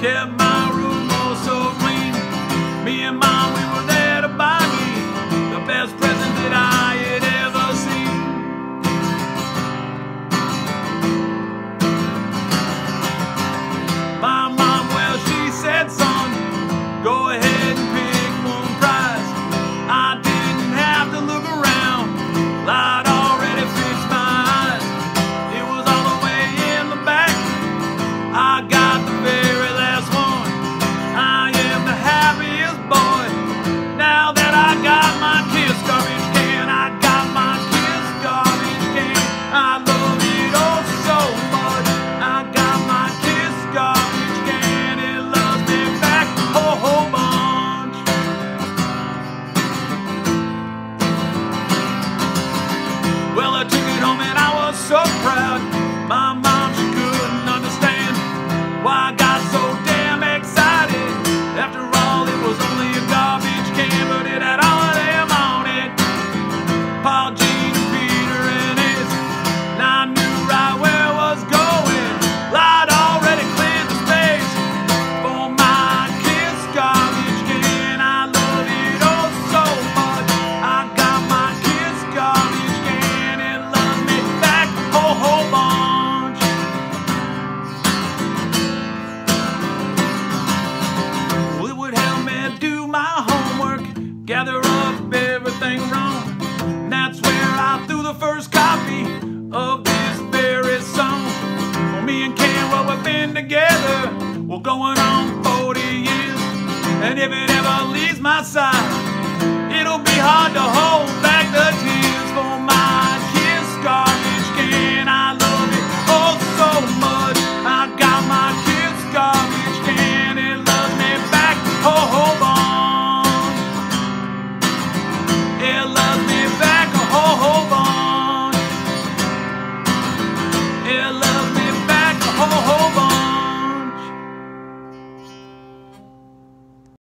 kept my camera. everything wrong. That's where I threw the first copy of this very song. For me and Ken, well, we've been together, we're going on 40 years. And if it ever leaves my side, it'll be hard to hold.